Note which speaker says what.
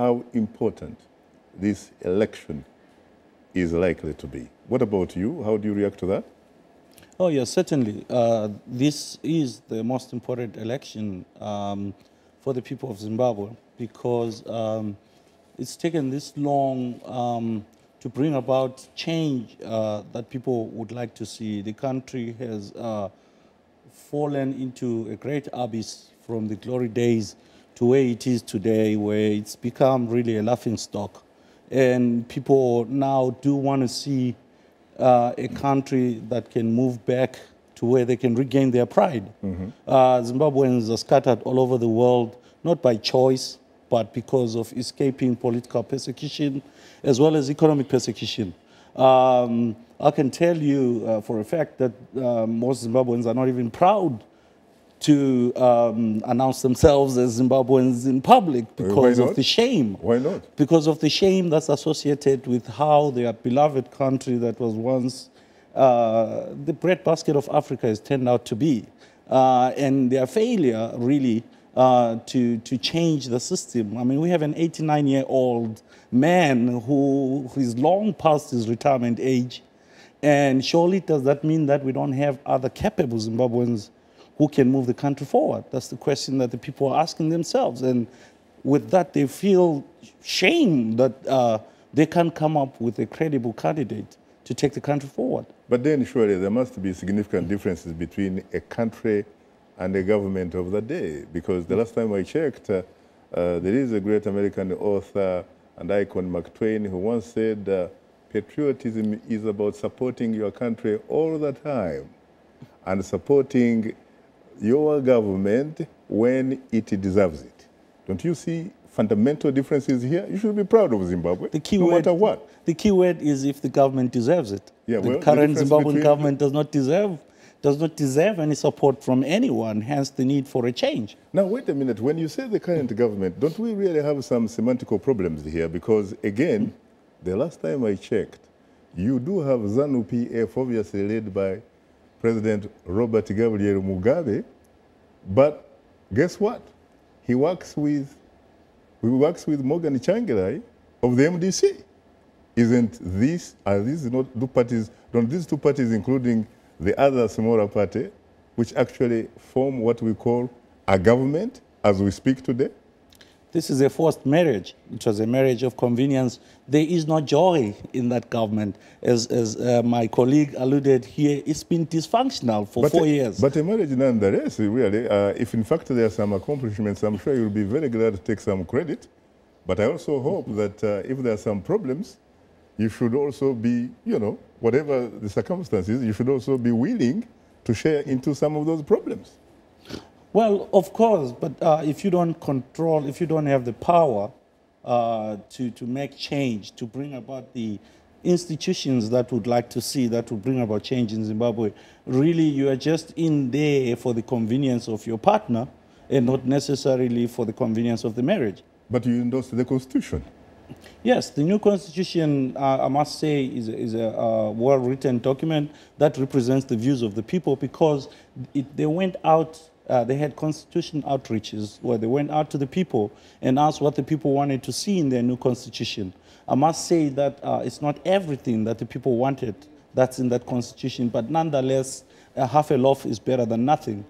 Speaker 1: how important this election is likely to be. What about you? How do you react to that?
Speaker 2: Oh, yes, certainly. Uh, this is the most important election um, for the people of Zimbabwe because um, it's taken this long um, to bring about change uh, that people would like to see. The country has uh, fallen into a great abyss from the glory days to where it is today, where it's become really a laughing stock. And people now do want to see uh, a country that can move back to where they can regain their pride. Mm -hmm. uh, Zimbabweans are scattered all over the world, not by choice, but because of escaping political persecution as well as economic persecution. Um, I can tell you uh, for a fact that uh, most Zimbabweans are not even proud to um, announce themselves as Zimbabweans in public because of the shame.
Speaker 1: Why not?
Speaker 2: Because of the shame that's associated with how their beloved country that was once uh, the breadbasket of Africa has turned out to be. Uh, and their failure really uh, to, to change the system. I mean, we have an 89 year old man who, who is long past his retirement age. And surely does that mean that we don't have other capable Zimbabweans who can move the country forward? That's the question that the people are asking themselves. And with that, they feel shame that uh, they can't come up with a credible candidate to take the country forward.
Speaker 1: But then surely there must be significant differences between a country and the government of the day. Because the last time I checked, uh, uh, there is a great American author and icon, Mark Twain, who once said, uh, patriotism is about supporting your country all the time and supporting your government when it deserves it. Don't you see fundamental differences here? You should be proud of Zimbabwe, the key no word, matter what.
Speaker 2: The key word is if the government deserves it. Yeah, the well, current the Zimbabwean government does not deserve does not deserve any support from anyone, hence the need for a change.
Speaker 1: Now, wait a minute. When you say the current government, don't we really have some semantical problems here? Because, again, the last time I checked, you do have ZANU PF, obviously led by President Robert Gabriel Mugabe. But guess what? He works with, he works with Morgan Tsvangirai of the MDC. Isn't this, are these not two parties, don't these two parties, including the other smaller party, which actually form what we call a government as we speak today?
Speaker 2: This is a forced marriage. It was a marriage of convenience. There is no joy in that government. As, as uh, my colleague alluded here, it's been dysfunctional for
Speaker 1: but
Speaker 2: four
Speaker 1: a,
Speaker 2: years.
Speaker 1: But a marriage nonetheless, really, uh, if in fact there are some accomplishments, I'm sure you'll be very glad to take some credit. But I also hope that uh, if there are some problems, you should also be, you know, whatever the circumstances, you should also be willing to share into some of those problems.
Speaker 2: Well, of course, but uh, if you don't control, if you don't have the power uh, to, to make change, to bring about the institutions that would like to see that would bring about change in Zimbabwe, really you are just in there for the convenience of your partner and not necessarily for the convenience of the marriage.
Speaker 1: But you endorse the constitution.
Speaker 2: Yes, the new constitution, uh, I must say, is, is a uh, well-written document that represents the views of the people because it, they went out uh, they had constitution outreaches where they went out to the people and asked what the people wanted to see in their new constitution. I must say that uh, it's not everything that the people wanted that's in that constitution, but nonetheless, half a loaf is better than nothing.